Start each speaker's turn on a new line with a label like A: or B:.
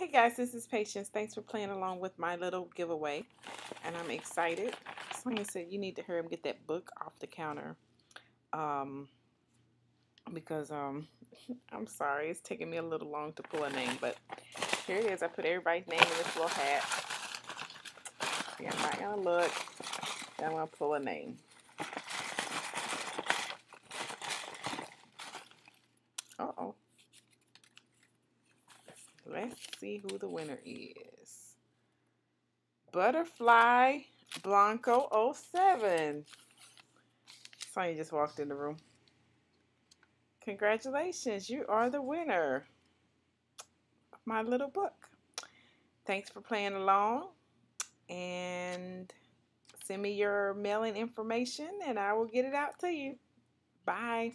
A: Hey guys, this is Patience. Thanks for playing along with my little giveaway. And I'm excited. Sonia said you need to hurry and get that book off the counter. Um, because um, I'm sorry, it's taking me a little long to pull a name, but here it is. I put everybody's name in this little hat. Yeah, I'm not gonna look. I'm gonna pull a name. Let's see who the winner is. Butterfly Blanco 07. Sonya just walked in the room. Congratulations, you are the winner of my little book. Thanks for playing along and send me your mailing information and I will get it out to you. Bye.